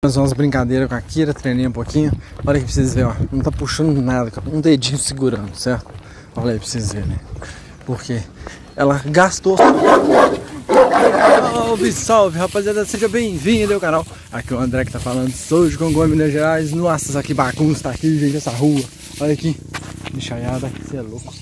Fazer umas brincadeiras com a Kira, treinei um pouquinho. Olha aqui pra vocês verem, ó. Não tá puxando nada, um dedinho segurando, certo? Olha aí pra vocês verem. Porque ela gastou. Salve, salve, rapaziada, seja bem-vindo ao canal. Aqui é o André que tá falando, sou de Congonha, Minas Gerais. Nossa, que bagunça tá aqui, gente, essa rua. Olha aqui, bichaiada, você é louco.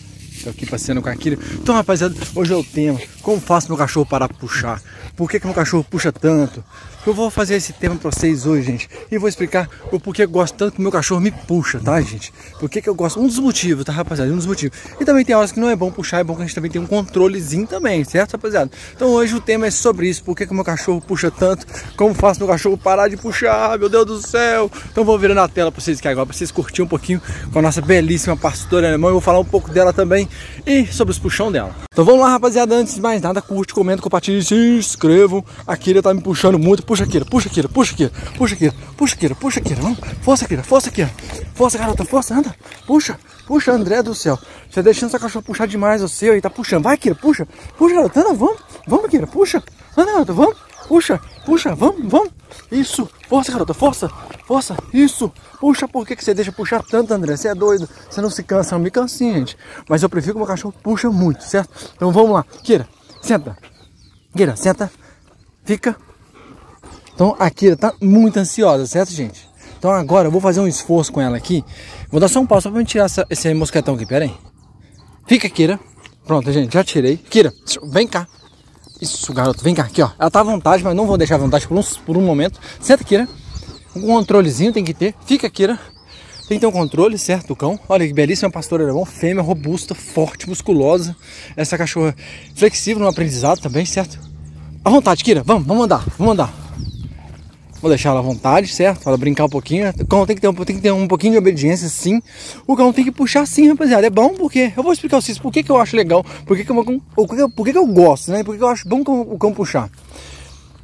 Tô aqui passeando com a Kira. Então, rapaziada, hoje é o tema: como faço meu cachorro parar de puxar? Por que, que meu cachorro puxa tanto? Eu vou fazer esse tema pra vocês hoje, gente. E vou explicar o porquê eu gosto tanto que meu cachorro me puxa, tá, gente? Por que, que eu gosto? Um dos motivos, tá, rapaziada? Um dos motivos. E também tem horas que não é bom puxar, é bom que a gente também tenha um controlezinho também, certo, rapaziada? Então hoje o tema é sobre isso. Por que, que meu cachorro puxa tanto? Como faço meu cachorro parar de puxar? Meu Deus do céu! Então vou virar na tela pra vocês aqui agora, pra vocês curtirem um pouquinho com a nossa belíssima pastora alemã. Eu vou falar um pouco dela também e sobre os puxão dela. Então vamos lá, rapaziada. Antes de mais nada, curte, comenta, compartilhe, se inscrevam. A Kira tá me puxando muito. Puxa, Kira, puxa, Kira, puxa, Kira, puxa, Kira, puxa, Kira, puxa, Kira. Vamos. Força, Kira, força, Kira. Força, garota, força, anda. Puxa, puxa, André do céu. Você deixando essa cachorra puxar demais o seu aí, tá puxando. Vai, Kira, puxa. Puxa, garota, anda, vamos. Vamos, Kira, puxa. Anda, garota, vamos. Puxa, puxa, vamos, vamos. Isso, força, garota, força, força, isso. Puxa, por que, que você deixa puxar tanto, André? Você é doido, você não se cansa, não me cansa sim, gente. Mas eu prefiro que o cachorro puxa muito, certo? Então vamos lá. Kira, senta. Kira, senta. Fica. Então a Kira tá muito ansiosa, certo, gente? Então agora eu vou fazer um esforço com ela aqui. Vou dar só um passo só pra me tirar essa, esse mosquetão aqui, pera aí. Fica, Kira. Pronto, gente, já tirei. Kira, vem cá. Isso, garoto, vem cá, aqui, ó. Ela tá à vontade, mas não vou deixar à vontade por um, por um momento. Senta, Kira. Um controlezinho tem que ter. Fica, Kira. Tem que ter um controle, certo, do cão. Olha que belíssima pastora alemão, fêmea, robusta, forte, musculosa. Essa cachorra flexível no aprendizado também, certo? À vontade, Kira. Vamos, vamos andar, vamos andar. Vou deixar ela à vontade, certo? Para brincar um pouquinho. O cão tem que, ter um, tem que ter um pouquinho de obediência, sim. O cão tem que puxar sim, rapaziada. É bom porque... Eu vou explicar vocês por que, que eu acho legal. Por que, que, eu, por que, por que, que eu gosto, né? Por que, que eu acho bom o cão puxar.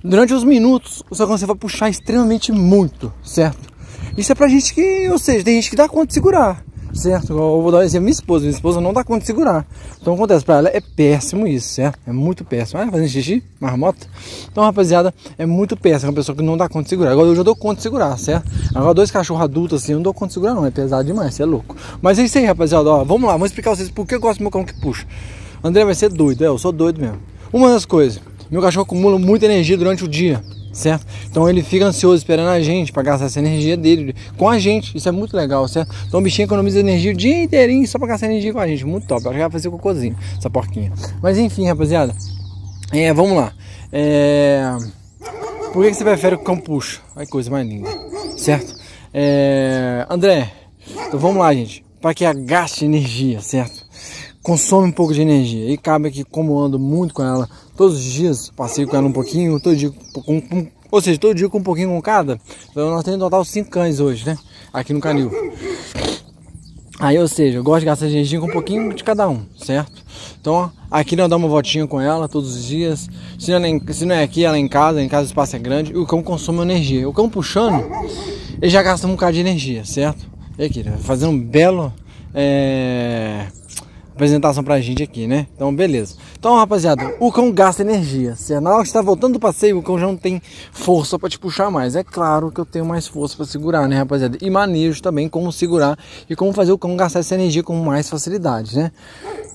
Durante os minutos, o seu cão você vai puxar extremamente muito, certo? Isso é pra gente que... Ou seja, tem gente que dá conta de segurar certo? Eu vou dar um exemplo minha esposa, minha esposa não dá conta de segurar. Então acontece, pra ela é péssimo isso, certo? É muito péssimo. Ah, fazendo xixi, marmota. Então, rapaziada, é muito péssimo. É uma pessoa que não dá conta de segurar. Agora eu já dou conta de segurar, certo? Agora dois cachorros adultos assim, eu não dou conta de segurar, não. É pesado demais, você é louco. Mas é isso aí, rapaziada. Ó, vamos lá, vamos explicar vocês por que eu gosto do meu cão que puxa. André vai ser doido, é, eu sou doido mesmo. Uma das coisas, meu cachorro acumula muita energia durante o dia certo? Então ele fica ansioso esperando a gente para gastar essa energia dele com a gente. Isso é muito legal, certo? Então o bichinho economiza energia o dia inteirinho só para gastar energia com a gente. Muito top. Já vai fazer cocôzinho, essa porquinha. Mas enfim, rapaziada. É, vamos lá. É... Por que você prefere o cão puxa? Que coisa mais linda, certo? É... André, então vamos lá, gente. Para que gaste energia, certo? consome um pouco de energia. E cabe que, como ando muito com ela todos os dias, passei com ela um pouquinho, todo dia com, com, ou seja, todo dia com um pouquinho com cada. Então nós temos total 5 cães hoje, né? Aqui no canil. Aí, ou seja, eu gosto de gastar energia com um pouquinho de cada um, certo? Então, aqui nós damos uma voltinha com ela todos os dias. Se não, é, se não é aqui, ela é em casa, em casa o espaço é grande, e o cão consome energia. O cão puxando, ele já gasta um bocado de energia, certo? E aqui, fazendo um belo. É apresentação pra gente aqui, né? Então, beleza. Então, rapaziada, o cão gasta energia. Se na hora que está voltando do passeio, o cão já não tem força para te puxar mais. É claro que eu tenho mais força para segurar, né, rapaziada? E manejo também como segurar e como fazer o cão gastar essa energia com mais facilidade, né?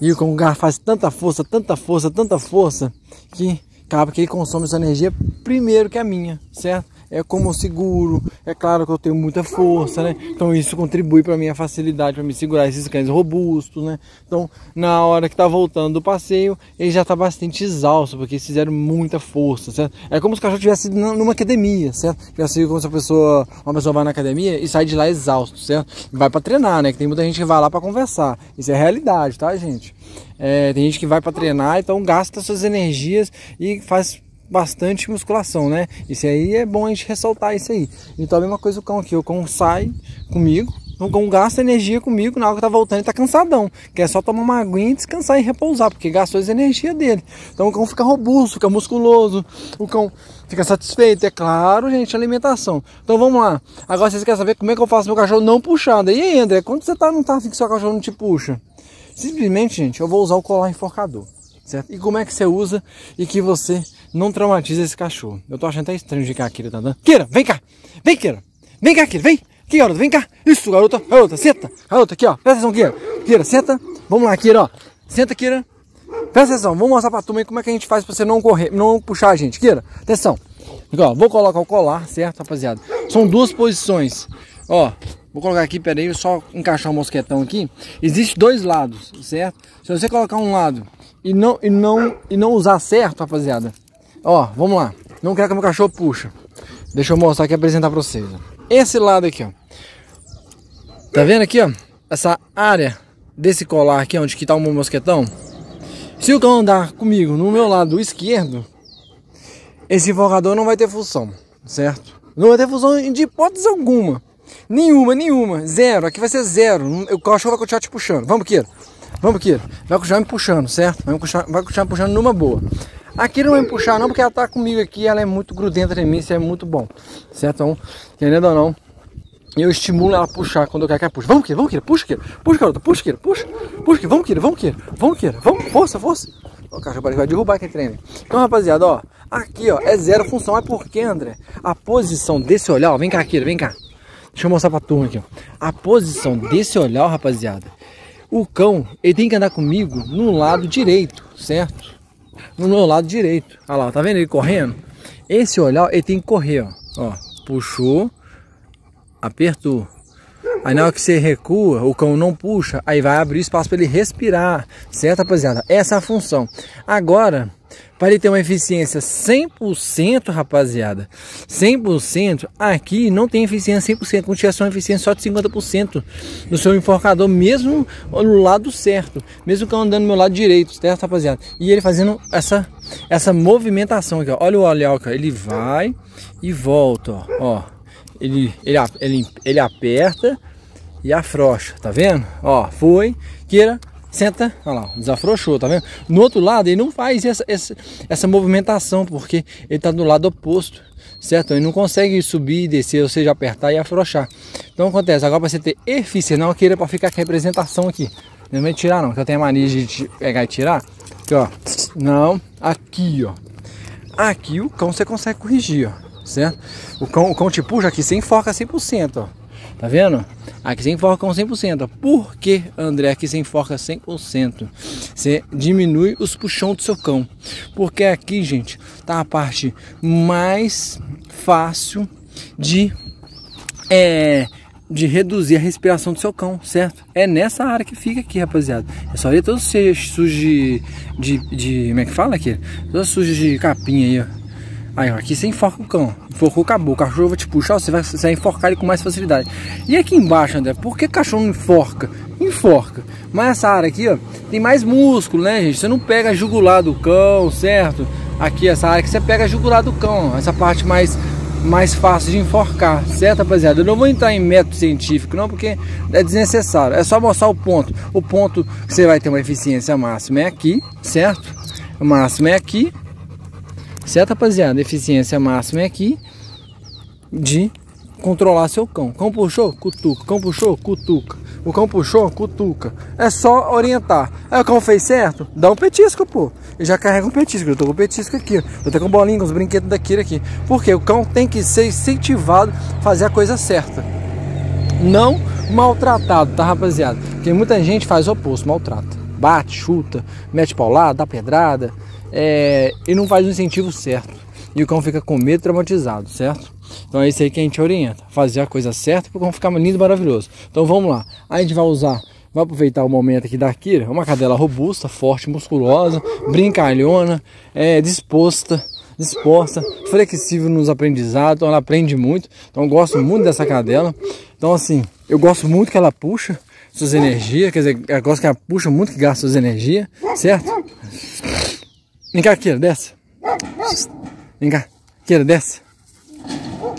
E o cão faz tanta força, tanta força, tanta força que acaba que ele consome essa energia primeiro que a minha, certo? É como seguro. É claro que eu tenho muita força, né? Então isso contribui para minha facilidade para me segurar esses cães robustos, né? Então na hora que tá voltando do passeio, ele já tá bastante exausto porque eles fizeram muita força, certo? É como se o cachorro estivesse numa academia, certo? Já como se a pessoa, uma pessoa vai na academia e sai de lá exausto, certo? vai para treinar, né? Que tem muita gente que vai lá para conversar. Isso é realidade, tá, gente? É, tem gente que vai para treinar, então gasta suas energias e faz bastante musculação, né? Isso aí é bom a gente ressaltar isso aí. Então a mesma coisa o cão aqui, o cão sai comigo, o cão gasta energia comigo, na hora que tá voltando ele tá cansadão, que é só tomar uma aguinha e descansar e repousar, porque gastou as energia dele. Então o cão fica robusto, fica musculoso, o cão fica satisfeito, é claro, gente, alimentação. Então vamos lá. Agora vocês querem saber como é que eu faço meu cachorro não puxando. E aí, André, quando você tá, não tá assim que seu cachorro não te puxa? Simplesmente, gente, eu vou usar o colar enforcador certo? E como é que você usa e que você não traumatiza esse cachorro. Eu tô achando até estranho de que a Kira tá dando. Kira, vem cá! Vem, Kira! Vem cá, Kira, vem! Aqui, vem cá! Isso, garota! Garota, senta! Garota, aqui, ó. Presta atenção, Kira! Kira, senta! Vamos lá, Kira, ó. Senta, Kira. Presta atenção, vou mostrar pra turma aí como é que a gente faz pra você não correr, não puxar a gente. Kira, atenção. Aqui, ó, vou colocar o colar, certo, rapaziada? São duas posições. Ó, vou colocar aqui, peraí, só encaixar o mosquetão aqui. Existe dois lados, certo? Se você colocar um lado e não, e não, e não usar certo, rapaziada. Ó, vamos lá. Não quero que meu cachorro puxa. Deixa eu mostrar aqui e apresentar pra vocês. Esse lado aqui, ó. Tá vendo aqui, ó? Essa área desse colar aqui, onde que tá o meu mosquetão. Se o cão andar comigo no meu lado esquerdo, esse invocador não vai ter função, certo? Não vai ter função de hipótese alguma. Nenhuma, nenhuma. Zero. Aqui vai ser zero. O cachorro vai continuar te puxando. Vamos, Kira. Vamos, Kira. Vai continuar me puxando, certo? Vai continuar, vai continuar me puxando numa boa. Aqui não vai me puxar não, porque ela tá comigo aqui. Ela é muito grudenta em mim. Isso é muito bom. Certo? Então, querendo ou não, eu estimulo ela a puxar quando eu quero que ela puxe. Vamos, Kira. Vamos, Kira. Puxa, Kira. Puxa, garota. Puxa, Kira. Puxa. Puxa, Kira. Vamos, Kira. Vamos, Kira. Vamos, Kira. Vamos. Força, força. O cachorro vai derrubar aquele treino. Então, rapaziada, ó. Aqui, ó. É zero função. Mas por que, André? A posição desse olhar, ó. Vem cá, Kira. Vem cá. Deixa eu mostrar pra turma aqui, ó. A posição desse olhar, rapaziada. O cão, ele tem que andar comigo no lado direito, certo? No meu lado direito. Olha lá, tá vendo ele correndo? Esse olhar, ele tem que correr, ó. Ó, puxou, apertou. Aí na hora que você recua, o cão não puxa, aí vai abrir espaço para ele respirar, certo, rapaziada? Essa é a função. Agora, para ele ter uma eficiência 100%, rapaziada, 100%, aqui não tem eficiência 100%, como tivesse uma eficiência só de 50% no seu enforcador, mesmo no lado certo, mesmo que eu andando no meu lado direito, certo, rapaziada? E ele fazendo essa, essa movimentação aqui, ó. olha o olhar, ele vai e volta, ó, ó. Ele, ele, ele, ele aperta e afrouxa, tá vendo? Ó, foi, queira, senta, lá, desafrouxou, tá vendo? No outro lado ele não faz essa, essa, essa movimentação, porque ele tá do lado oposto, certo? Ele não consegue subir e descer, ou seja, apertar e afrouxar. Então acontece, agora para você ter eficiência, não queira para ficar com a representação aqui. Não vai tirar não, que eu tenho a mania de pegar e tirar. Aqui, ó. Não, aqui, ó. Aqui o cão você consegue corrigir, ó. Certo? O cão, o cão te puxa aqui sem foca 100%, ó. Tá vendo? Aqui sem forca com 100%. Por que, André, aqui sem forca 100%? Você diminui os puxão do seu cão. Porque aqui, gente, tá a parte mais fácil de é, de reduzir a respiração do seu cão, certo? É nessa área que fica aqui, rapaziada. É só ver todos sujos de, de, de. Como é que fala aqui? Todos sujos de capim aí, ó. Aí, ó, aqui você enforca o cão. Enforcou, acabou. O cachorro vai te puxar, você vai, você vai enforcar ele com mais facilidade. E aqui embaixo, André, por que cachorro não enforca? Enforca. Mas essa área aqui, ó, tem mais músculo, né, gente? Você não pega a jugular do cão, certo? Aqui, essa área que você pega a jugular do cão. Essa parte mais mais fácil de enforcar, certo, rapaziada? Eu não vou entrar em método científico, não, porque é desnecessário. É só mostrar o ponto. O ponto que você vai ter uma eficiência máxima é aqui, certo? O máximo é aqui Certo, rapaziada? Eficiência máxima é aqui de controlar seu cão. Cão puxou, cutuca. Cão puxou, cutuca. O cão puxou, cutuca. É só orientar. Aí o cão fez certo? Dá um petisco, pô. Eu já carrega um petisco. Eu tô com o petisco aqui. Eu tô com bolinha, com os brinquedos daquele aqui. Porque o cão tem que ser incentivado a fazer a coisa certa. Não maltratado, tá, rapaziada? Porque muita gente faz o oposto, maltrata. Bate, chuta, mete paulada, dá pedrada é, e não faz o incentivo certo. E o cão fica com medo traumatizado, certo? Então é isso aí que a gente orienta. Fazer a coisa certa para o cão ficar lindo e maravilhoso. Então vamos lá. A gente vai usar, vai aproveitar o momento aqui da Kira. Uma cadela robusta, forte, musculosa, brincalhona, é, disposta disposta, flexível nos aprendizados, então ela aprende muito. Então eu gosto muito dessa cadela. Então assim, eu gosto muito que ela puxa suas energias, quer dizer, eu gosto que ela puxa muito que gasta suas energias, certo? Vem cá, Kira, desce. Vem cá. Kira, desce.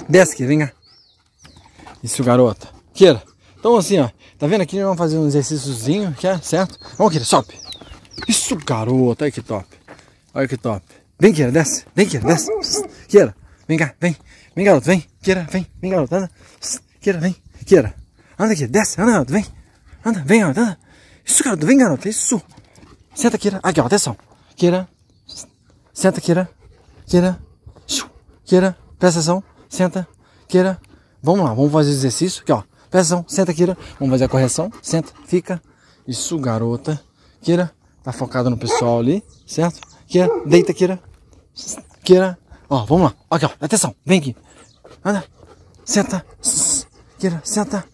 Desce, Kira, vem cá. Isso, garota. Kira. Então assim, ó. Tá vendo aqui? Nós vamos fazer um exercíciozinho, é certo? Vamos, Kira, sobe. Isso, garota. Olha que top. Olha que top. Vem, Kira, desce. Vem, Kira, desce. Kira, vem cá, vem. Vem, garoto, vem. Kira, vem. Vem, garoto, anda. Kira, vem. Kira. Anda, Kira, desce. Anda, garoto, vem. Anda, vem, garoto, anda. Isso, garoto, vem, garoto. Isso. Senta, Kira. Aqui, ó, atenção. Kira. Senta, Kira. Kira. Kira. Presta atenção. Senta. Kira. Vamos lá, vamos fazer o exercício. Aqui, ó. Presta atenção. Senta, Kira. Vamos fazer a correção. Senta. Fica. Isso, garota. Kira. Tá focado no pessoal ali. Certo? Kira. Deita, Kira. Kira. Ó, vamos lá. Aqui, ó. Atenção. Vem aqui. Anda. Senta. Kira. Senta.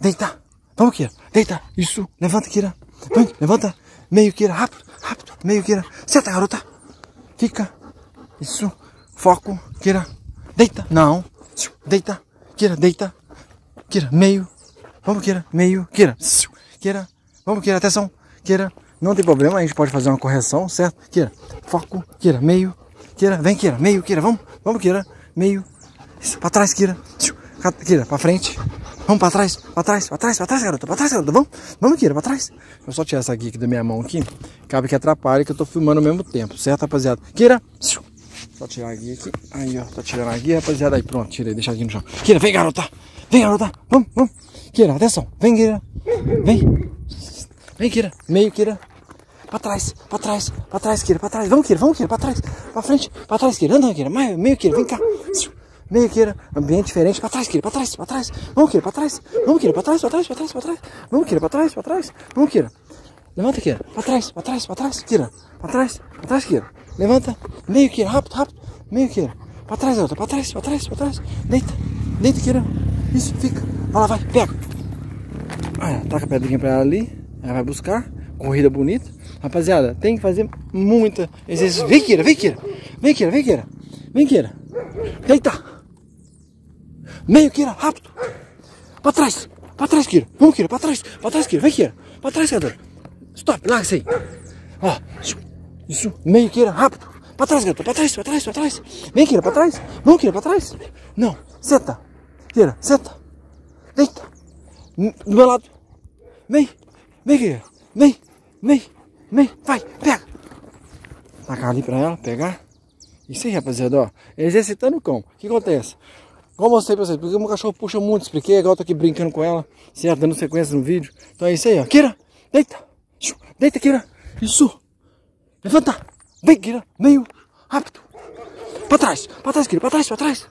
Deita. Vamos, Kira. Deita. Isso. Levanta, Kira. Vem. Levanta. Meio, Kira. Rápido. Rápido. Meio, Kira. Senta, garota. Fica. Isso. Foco. Kira. Deita. Não. Deita. Kira. Deita. Kira. Meio. Vamos, Kira. Meio. Kira. Kira. Vamos, Kira. Atenção. Kira. Não tem problema. A gente pode fazer uma correção, certo? Kira. Foco. Kira. Meio. Kira. Vem, Kira. Meio. Kira. Vamos. Vamos, Kira. Meio. Isso. Pra trás, Kira. Kira. Pra frente. Vamos pra trás, pra trás, pra trás, pra trás, garota, pra trás, garota, vamos, vamos, Kira, pra trás. Deixa eu só tirar essa aqui da minha mão aqui, cabe que atrapalha que eu tô filmando ao mesmo tempo, certo, rapaziada? Kira, só tirar aqui, aqui, aí, ó, tá tirando aqui, rapaziada, aí, pronto, tirei, deixa aqui no chão. Kira, vem, garota, vem, garota, vamos, vamos. Kira, atenção, vem, Kira, vem, vem, Kira, meio, Kira. Pra trás, pra trás, pra trás, Kira, pra trás. Vamos, Kira, vamos, Kira, pra trás, pra frente, pra trás, Kira. Anda, Kira, meio, Kira, vem cá meio queira, ambiente diferente, pra trás, queira, pra trás, pra trás, vamos queira, pra trás, vamos queira, pra trás, pra trás, pra trás, trás, vamos queira, pra trás, pra trás, vamos queira, levanta queira, pra trás, pra trás, pra trás, queira, pra trás, pra trás, queira, levanta, meio queira, rápido, rápido, meio queira, pra trás, outra, pra trás, pra trás, pra trás, deita, deita queira, isso, fica, vai lá, vai, pega, olha, taca a pedrinha pra ela ali, ela vai buscar, corrida bonita, rapaziada, tem que fazer muita exercício, vem queira, vem queira, vem queira, vem queira, vem queira, deita, Meio, Kira, rápido. Pra trás. Pra trás, Kira. Vamos, Kira, pra trás. Pra trás, Kira. Vem, Kira. Pra trás, Kira. Stop, larga isso aí. Ó, isso. Meio, Kira, rápido. Pra trás, garota. Pra trás, pra trás, pra trás. Vem, Kira, pra trás. Vamos, Kira, pra trás. Não. Senta. Kira, senta. Deita. Do meu lado. Vem. Vem, Kira. Vem. Vem. Vem. Vai. Pega. Tacar ali pra ela, pegar. Isso aí, rapaziada, ó. Exercitando o cão. O que acontece? Eu mostrei pra vocês, porque o meu cachorro puxa muito, expliquei, agora eu tô aqui brincando com ela, certo? Dando sequência no vídeo. Então é isso aí, ó. Kira, deita. Deita, Kira. Isso. Levanta. Vem, Kira. Meio. Rápido. Pra trás. Pra trás, Kira. Pra trás, pra trás.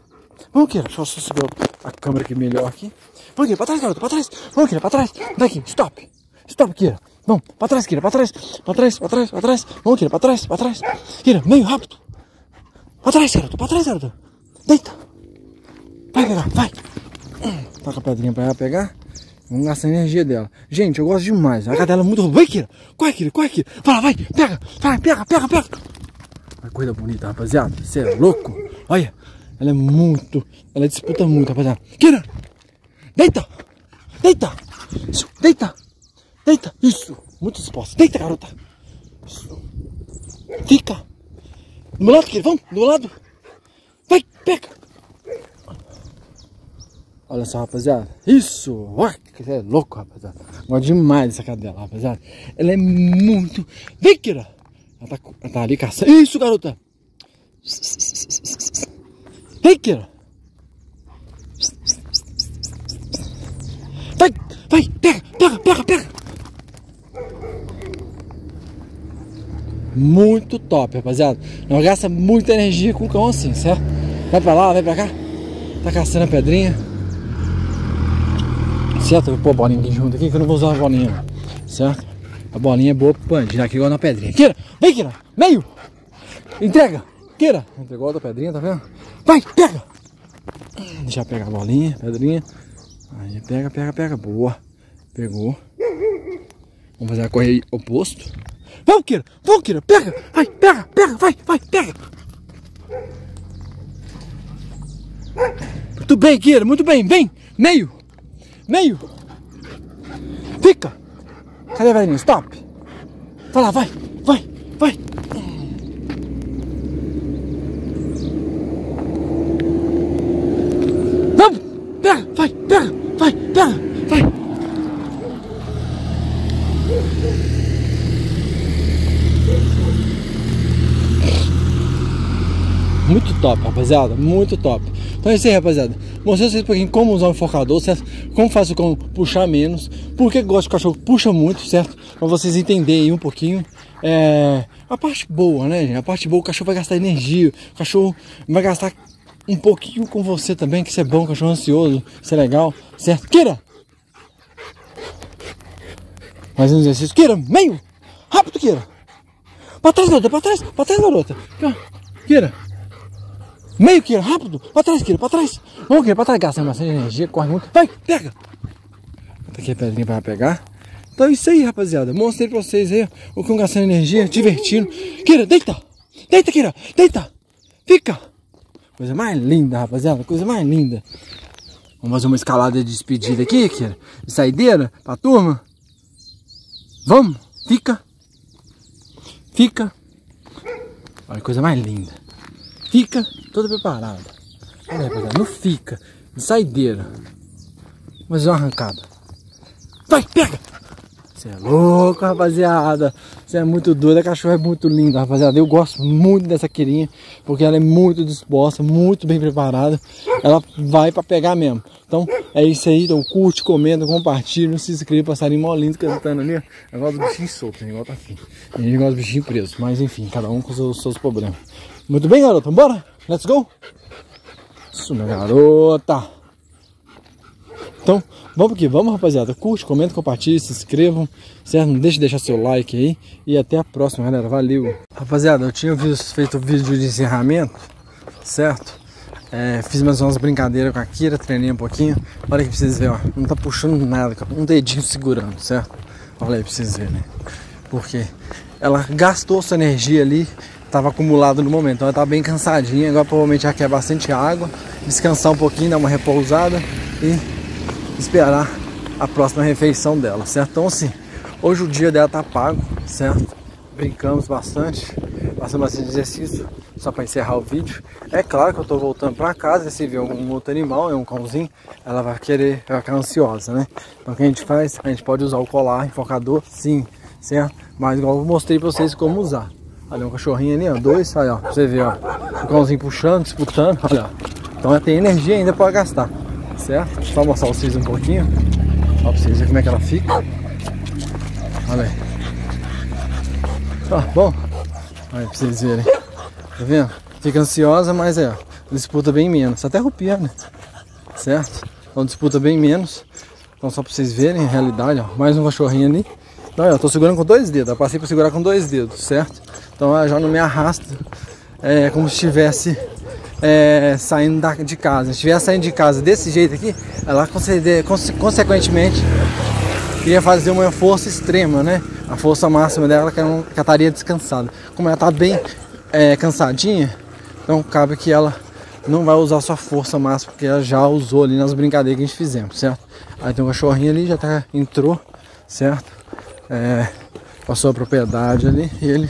Vamos, Kira. Deixa eu subir a câmera aqui melhor aqui. Vamos, Kira. Pra trás, garota. Pra trás. Vamos, Kira. Pra trás. Daqui. Stop. Stop, Kira. Vamos. Pra trás, Kira. Pra trás. Pra trás, pra trás, pra trás. Vamos, Kira. Pra trás, pra trás. Kira, meio rápido. Pra trás, garota. Pra trás, garota. Deita. Vai pegar, vai. Toca a pedrinha pra ela pegar. Vamos gastar a energia dela. Gente, eu gosto demais. A cadela é muito. Vai, Kira. Corre, Kira, corre, Kira. Vai lá, vai. Pega, vai, pega, pega, pega. Uma coisa bonita, rapaziada. Você é louco. Olha. Ela é muito. Ela disputa muito, rapaziada. Kira. Deita. Deita. Isso. Deita. Deita. Isso. Muito disposta. Deita, garota. Isso. Fica. Do meu lado, Kira. Vamos. Do meu lado. Vai, pega. Olha só, rapaziada. Isso! Que é louco, rapaziada. Gosto demais dessa cadela, rapaziada. Ela é muito... Kira! Ela tá, ela tá ali caçando. Isso, garota! Kira! Vai, vai, pega, pega, pega, pega! Muito top, rapaziada. Não gasta muita energia com o cão assim, certo? Vai pra lá, vai pra cá. Tá caçando a pedrinha. Certo? Vou pôr a bolinha aqui junto aqui que eu não vou usar a bolinha. Certo? A bolinha é boa pro pandir aqui igual na pedrinha. Kira, vem Kira, meio! Entrega! Kira! Entregou a pedrinha, tá vendo? Vai, pega! Deixa eu pegar a bolinha, pedrinha. Aí pega, pega, pega. Boa. Pegou. Vamos fazer a correia oposto. Vamos, Kira! Vamos, Kira! Pega! Vai, pega, pega, vai, vai, pega! Muito bem, Kira, muito bem, vem! Meio! Meio. Fica. Cadê, velhinho? Stop. Vai lá, vai. Vamos. Pega, vai, pega, vai, pega, vai. Muito top, rapaziada, muito top. Então é isso aí, rapaziada. Mostrei vocês um pouquinho como usar um enforcador, certo? Como faço com puxar menos. Por que gosto de cachorro puxa muito, certo? Pra vocês entenderem um pouquinho. É... A parte boa, né, gente? A parte boa, o cachorro vai gastar energia. O cachorro vai gastar um pouquinho com você também, que isso é bom, cachorro ansioso, isso é legal, certo? Kira! Mais um exercício. Kira, meio! Rápido, Kira! Pra trás, garota, pra trás, pra trás, garota. Kira. Meio, Kira, rápido. Pra trás, Kira, pra trás. Vamos, Kira, pra trás. Gasta bastante energia, corre muito. Vai, pega. Tá aqui a pedrinha pra pegar. Então é isso aí, rapaziada. Mostrei pra vocês aí o que gastando energia, divertindo. Kira, deita. Deita, Kira, deita. Fica. Coisa mais linda, rapaziada. Coisa mais linda. Vamos fazer uma escalada de despedida aqui, Kira. De saideira pra turma. Vamos, fica. Fica. Olha que coisa mais linda. Fica toda preparada. Olha, rapaziada, não fica. De saideira. Vamos fazer uma arrancada. Vai, pega! Você é louco, rapaziada. Você é muito doido. A cachorra é muito linda, rapaziada. Eu gosto muito dessa queirinha. Porque ela é muito disposta, muito bem preparada. Ela vai pra pegar mesmo. Então é isso aí. Então curte, comenta, compartilha. Se inscreva, passarinho mó lindo cantando ali. Eu gosto do bichinho solto, igual tá aqui. Gente gosta do bichinho preso. Mas enfim, cada um com os seus, seus problemas. Muito bem, garota. Bora? Let's go? Isso, minha garota. Então, vamos que vamos, rapaziada. Curte, comenta, compartilha, se inscrevam, certo? Não deixe de deixar seu like aí. E até a próxima, galera. Valeu. Rapaziada, eu tinha feito o vídeo de encerramento, certo? É, fiz mais umas brincadeiras com a Kira, treinei um pouquinho. Olha aqui pra vocês verem, ó. Não tá puxando nada, um dedinho segurando, certo? Olha aí pra vocês verem, né? Porque ela gastou sua energia ali, tava acumulado no momento. Então ela tá bem cansadinha. Agora provavelmente já quer bastante água. Descansar um pouquinho, dar uma repousada e esperar a próxima refeição dela, certo? Então assim, hoje o dia dela tá pago, certo? Brincamos bastante, passamos bastante exercício, só para encerrar o vídeo. É claro que eu tô voltando para casa, se ver algum outro animal, é um cãozinho, ela vai querer, vai ficar ansiosa, né? Então o que a gente faz? A gente pode usar o colar enfocador, sim, certo? Mas igual eu mostrei para vocês como usar. Olha um cachorrinho ali, ó, dois, aí ó, pra você ver, ó, o cãozinho puxando, disputando, olha, então ela tem energia ainda para gastar certo? Só mostrar vocês um pouquinho. Ó, pra vocês verem como é que ela fica. Olha aí. Ó, bom. Olha pra vocês verem. Tá vendo? Fica ansiosa, mas é, ó, disputa bem menos. Até rupia, né? Certo? Então disputa bem menos. Então só pra vocês verem a realidade, ó. Mais um cachorrinho ali. Então, eu tô segurando com dois dedos. Eu passei pra segurar com dois dedos, certo? Então ela já não me arrasta. É como se estivesse é, saindo da, de casa. Se estiver saindo de casa desse jeito aqui, ela conceder, consequentemente iria fazer uma força extrema, né? A força máxima dela que ela, estaria descansada. Como ela está bem é, cansadinha, então cabe que ela não vai usar sua força máxima, porque ela já usou ali nas brincadeiras que a gente fizemos, certo? Aí tem um cachorrinho ali, já tá, entrou, certo? É, passou a propriedade ali e ele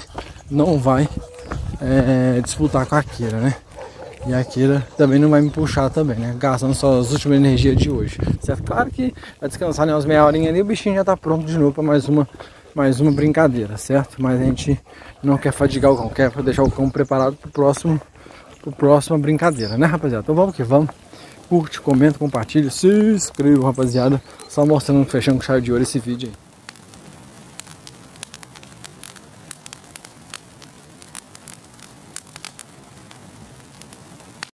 não vai é, disputar com a Kira, né? E a Kira também não vai me puxar também, né? Gastando só as últimas energias de hoje. Certo? Claro que vai descansar né, umas meia horinha ali, o bichinho já tá pronto de novo para mais uma, mais uma brincadeira, certo? Mas a gente não quer fadigar o cão, quer deixar o cão preparado pro próximo, pro próxima brincadeira, né, rapaziada? Então vamos que vamos. Curte, comenta, compartilha, se inscreva, rapaziada. Só mostrando, fechando com chave de ouro esse vídeo aí.